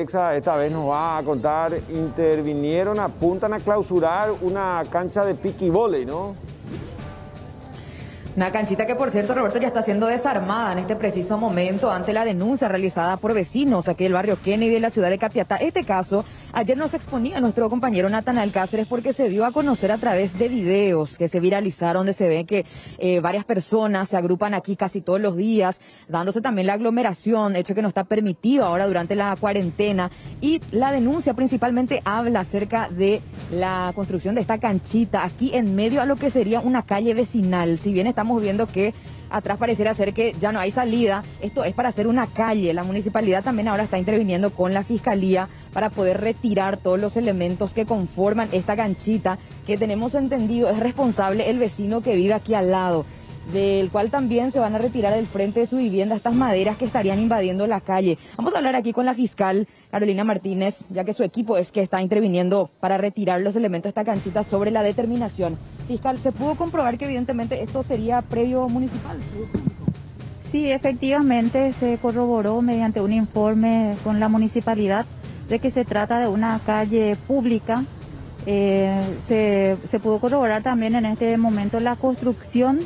Esta vez nos va a contar, intervinieron, apuntan a clausurar una cancha de piqui volei, ¿no? Una canchita que, por cierto, Roberto, ya está siendo desarmada en este preciso momento ante la denuncia realizada por vecinos aquí del barrio Kennedy de la ciudad de Capiatá. Este caso, ayer nos exponía nuestro compañero Natanael Cáceres porque se dio a conocer a través de videos que se viralizaron, donde se ve que eh, varias personas se agrupan aquí casi todos los días, dándose también la aglomeración, hecho que no está permitido ahora durante la cuarentena. Y la denuncia principalmente habla acerca de la construcción de esta canchita aquí en medio a lo que sería una calle vecinal. Si bien estamos estamos viendo que atrás pareciera ser que ya no hay salida. Esto es para hacer una calle. La municipalidad también ahora está interviniendo con la fiscalía para poder retirar todos los elementos que conforman esta canchita que tenemos entendido es responsable el vecino que vive aquí al lado del cual también se van a retirar del frente de su vivienda estas maderas que estarían invadiendo la calle. Vamos a hablar aquí con la fiscal Carolina Martínez, ya que su equipo es que está interviniendo para retirar los elementos de esta canchita sobre la determinación. Fiscal, ¿se pudo comprobar que evidentemente esto sería previo municipal? Sí, efectivamente se corroboró mediante un informe con la municipalidad de que se trata de una calle pública. Eh, se, se pudo corroborar también en este momento la construcción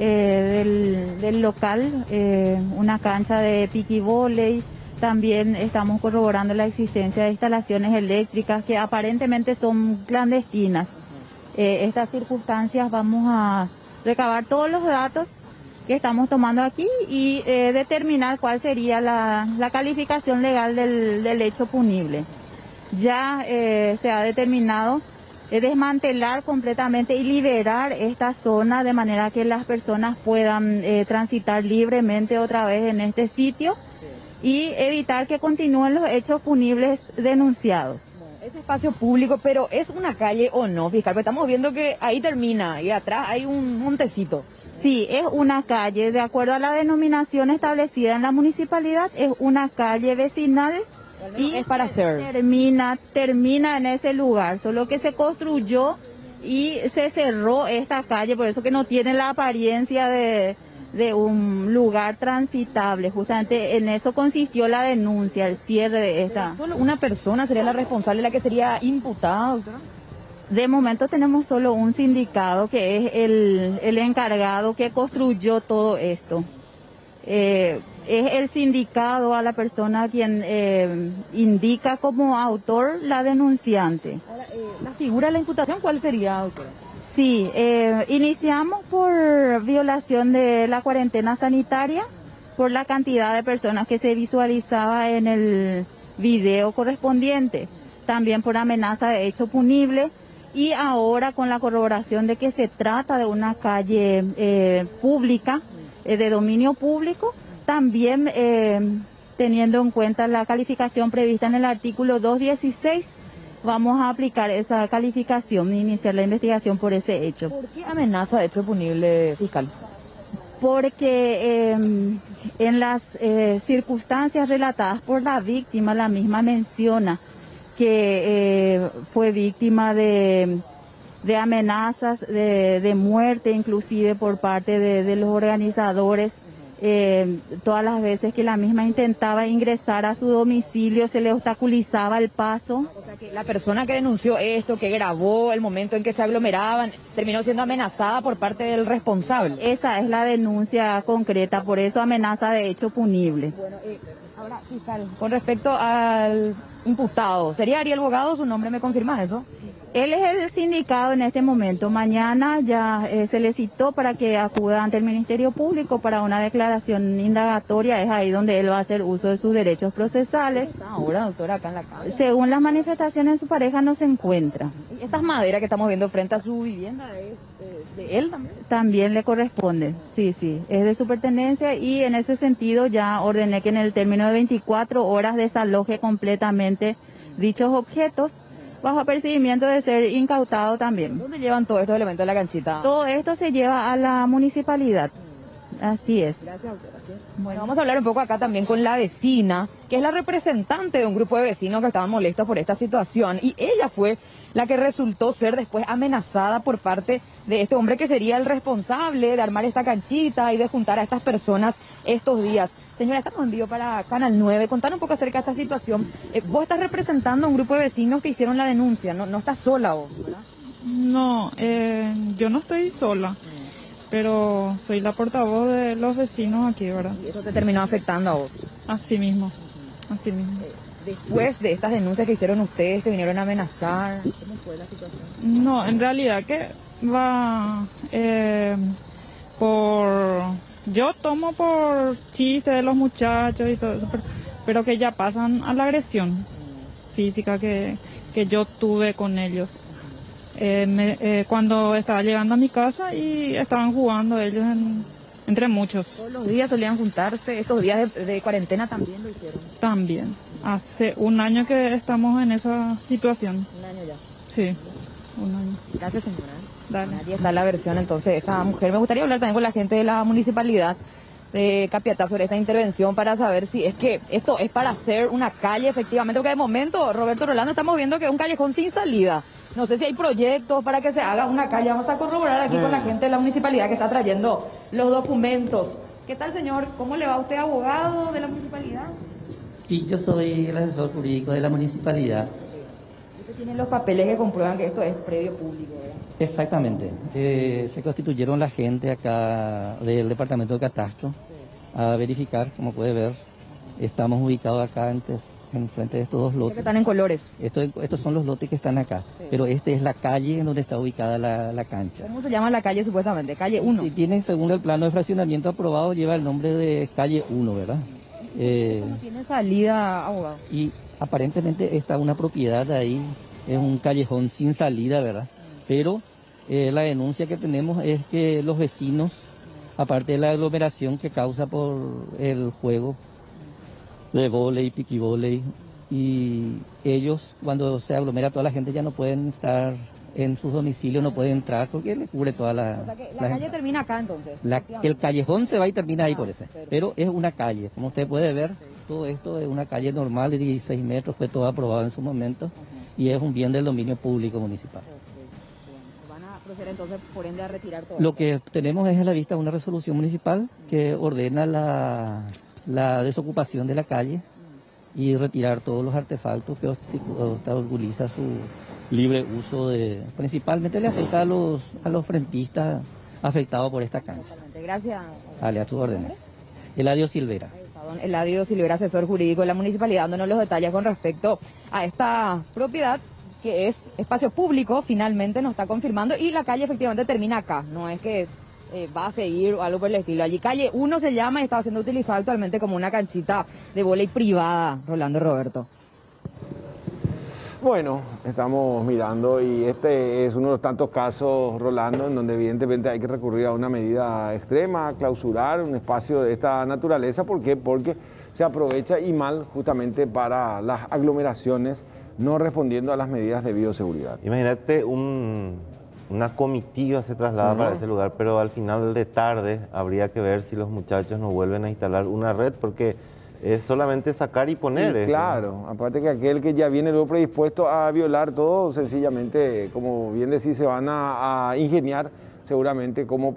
eh, del, local, eh, una cancha de piqui volei. También estamos corroborando la existencia de instalaciones eléctricas que aparentemente son clandestinas. Eh, estas circunstancias vamos a recabar todos los datos que estamos tomando aquí y determinar cuál sería la, calificación legal del, del, hecho punible. Ya se ha determinado desmantelar completamente y liberar esta zona de manera que las personas puedan eh, transitar libremente otra vez en este sitio y evitar que continúen los hechos punibles denunciados. Es espacio público, pero ¿es una calle o no, fiscal? Porque estamos viendo que ahí termina y atrás hay un montecito. Sí, es una calle, de acuerdo a la denominación establecida en la municipalidad, es una calle vecinal y es para hacer. Termina, termina en ese lugar, solo que se construyó y se cerró esta calle, por eso que no tiene la apariencia de, un lugar transitable. Justamente en eso consistió la denuncia, el cierre de esta. ¿Solo una persona sería la responsable, la que sería imputada, doctora? De momento tenemos solo un sindicado que es el, el encargado que construyó todo esto. Eh, es el sindicado a la persona quien eh, indica como autor la denunciante. Ahora, eh, ¿La figura de la imputación cuál sería, autora? Sí, iniciamos por violación de la cuarentena sanitaria, por la cantidad de personas que se visualizaba en el video correspondiente, también por amenaza de hecho punible y ahora con la corroboración de que se trata de una calle pública eh, de dominio público, también eh, teniendo en cuenta la calificación prevista en el artículo 216, vamos a aplicar esa calificación e iniciar la investigación por ese hecho. ¿Por qué amenaza de hecho punible fiscal? Porque em, en las eh, circunstancias relatadas por la víctima, la misma menciona que fue víctima de de amenazas de, muerte, inclusive por parte de, los organizadores. Eh, todas las veces que la misma intentaba ingresar a su domicilio se le obstaculizaba el paso. O sea que la persona que denunció esto, que grabó el momento en que se aglomeraban, terminó siendo amenazada por parte del responsable. Esa es la denuncia concreta, por eso amenaza de hecho punible. Bueno, eh, ahora, fiscal, con respecto al imputado, ¿sería Ariel Bogado su nombre? ¿Me confirma eso? Él es el sindicado en este momento. Mañana ya eh, se le citó para que acuda ante el Ministerio Público para una declaración indagatoria. Es ahí donde él va a hacer uso de sus derechos procesales. Ahora, doctora, acá en la calle. Según las manifestaciones, su pareja no se encuentra. ¿Estas maderas que estamos viendo frente a su vivienda es de él también? También le corresponde, sí, sí. Es de su pertenencia y en ese sentido ya ordené que en el término de 24 horas desaloje completamente dichos objetos bajo apercibimiento de ser incautado también. ¿Dónde llevan todos estos elementos de la canchita? Todo esto se lleva a la municipalidad. Así es. Gracias, Bueno, vamos a hablar un poco acá también con la vecina, que es la representante de un grupo de vecinos que estaban molestos por esta situación. Y ella fue la que resultó ser después amenazada por parte de este hombre que sería el responsable de armar esta canchita y de juntar a estas personas estos días. Señora, estamos en vivo para Canal 9. Contar un poco acerca de esta situación. Eh, vos estás representando a un grupo de vecinos que hicieron la denuncia, no, no estás sola vos, ¿verdad? No, eh, yo no estoy sola pero soy la portavoz de los vecinos aquí, ¿verdad? ¿Y eso te terminó afectando a vos? Así mismo, así mismo. Eh, después de estas denuncias que hicieron ustedes, que vinieron a amenazar, ¿cómo fue la situación? No, en realidad que va eh, por... Yo tomo por chiste de los muchachos y todo eso, pero, que ya pasan a la agresión física que, que yo tuve con ellos. Eh, eh, cuando estaba llegando a mi casa y estaban jugando ellos entre muchos. ¿Todos los días solían juntarse? ¿Estos días de, cuarentena también lo hicieron? También. Hace un año que estamos en esa situación. ¿Un año ya? Sí, un año. Gracias, señora. Dale. Nadie está la versión entonces de esta mujer. Me gustaría hablar también con la gente de la municipalidad de Capiatá sobre esta intervención para saber si es que esto es para hacer una calle efectivamente, porque de momento, Roberto Rolando, estamos viendo que es un callejón sin salida. No sé si hay proyectos para que se haga una calle. Vamos a corroborar aquí con la gente de la municipalidad que está trayendo los documentos. ¿Qué tal, señor? ¿Cómo le va a usted, abogado de la municipalidad? Sí, yo soy el asesor jurídico de la municipalidad. Usted tiene los papeles que comprueban que esto es predio público, ¿verdad? Exactamente. Eh, se constituyeron la gente acá del departamento de catastro a verificar, como puede ver. Estamos ubicados acá antes en frente de estos dos lotes. Que están en colores. estos son los lotes que están acá, pero esta es la calle en donde está ubicada la, cancha. ¿Cómo se llama la calle supuestamente? Calle 1. Y tiene, según el plano de fraccionamiento aprobado, lleva el nombre de calle 1, ¿verdad? Eh, tiene salida, abogado? Y aparentemente está una propiedad ahí, es un callejón sin salida, ¿verdad? Pero eh, la denuncia que tenemos es que los vecinos, aparte de la aglomeración que causa por el juego, de volei, piqui volei, y ellos cuando se aglomera toda la gente ya no pueden estar en sus domicilios, no pueden entrar porque le cubre toda la... la, calle termina acá entonces. el callejón se va y termina ahí por ese, pero es una calle, como usted puede ver, todo esto es una calle normal de 16 metros, fue todo aprobado en su momento y es un bien del dominio público municipal. Van a proceder entonces por ende a retirar todo. Lo que tenemos es a la vista una resolución municipal que ordena la la desocupación de la calle y retirar todos los artefactos que obstaculiza su libre uso de principalmente le afecta a los a los frentistas afectados por esta cancha. Gracias. Dale, a tus órdenes. Eladio Silvera. Eladio Silvera, asesor jurídico de la municipalidad, dándonos los detalles con respecto a esta propiedad que es espacio público, finalmente nos está confirmando, y la calle efectivamente termina acá, no es que eh, va a seguir o algo por el estilo. Allí calle 1 se llama y está siendo utilizada actualmente como una canchita de volei privada, Rolando Roberto. Bueno, estamos mirando y este es uno de los tantos casos, Rolando, en donde evidentemente hay que recurrir a una medida extrema, clausurar un espacio de esta naturaleza. ¿Por qué? Porque se aprovecha y mal justamente para las aglomeraciones, no respondiendo a las medidas de bioseguridad. Imagínate un, una comitiva se traslada para ese lugar, pero al final de tarde habría que ver si los muchachos no vuelven a instalar una red, porque es solamente sacar y poner. claro, aparte que aquel que ya viene luego predispuesto a violar todo, sencillamente, como bien decís, se van a, a ingeniar seguramente como...